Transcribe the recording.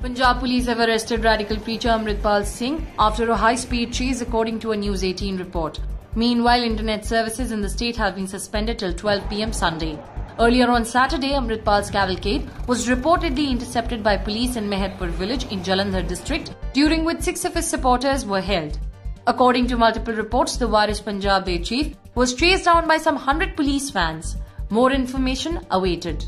Punjab police have arrested radical preacher Amritpal Singh after a high-speed chase according to a News 18 report. Meanwhile, internet services in the state have been suspended till 12 pm Sunday. Earlier on Saturday, Amritpal's cavalcade was reportedly intercepted by police in Mehatpur village in Jalandhar district, during which six of his supporters were held. According to multiple reports, the Waris Punjab De chief was chased down by some 100 police vans. More information awaited.